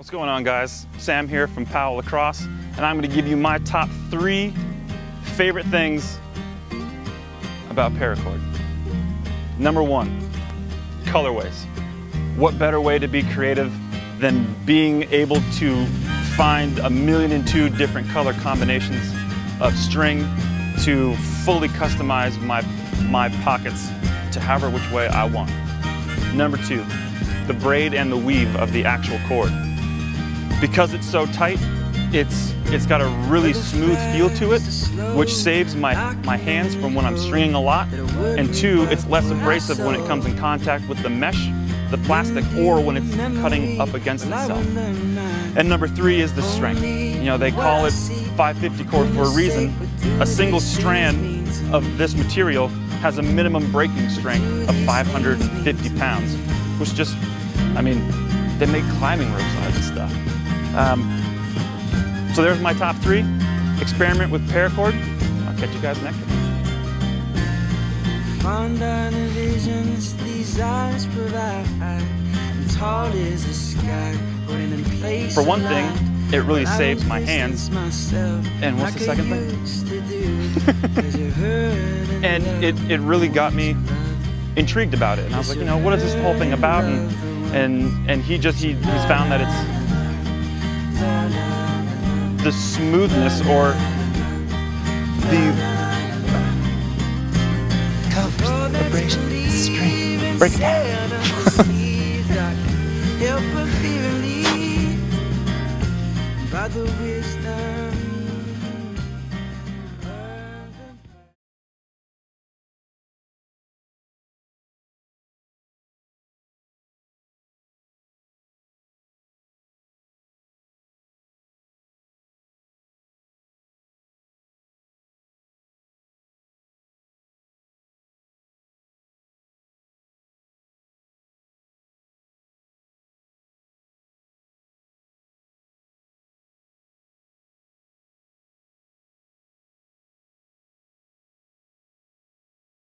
What's going on guys? Sam here from Powell Lacrosse and I'm going to give you my top three favorite things about paracord. Number one, colorways. What better way to be creative than being able to find a million and two different color combinations of string to fully customize my, my pockets to however which way I want. Number two, the braid and the weave of the actual cord. Because it's so tight, it's it's got a really smooth feel to it, which saves my, my hands from when I'm stringing a lot. And two, it's less abrasive when it comes in contact with the mesh, the plastic, or when it's cutting up against itself. And number three is the strength. You know, they call it 550 cord for a reason. A single strand of this material has a minimum breaking strength of 550 pounds, which just, I mean, they make climbing ropes out of this stuff. Um, so there's my top three. Experiment with paracord. I'll catch you guys next time. For one thing, it really saves my hands. And what's the second thing? and it, it really got me intrigued about it. And I was like, you know, what is this whole thing about? And and and he just he, he's found that it's the smoothness or the colors, vibration, string. break it down. by the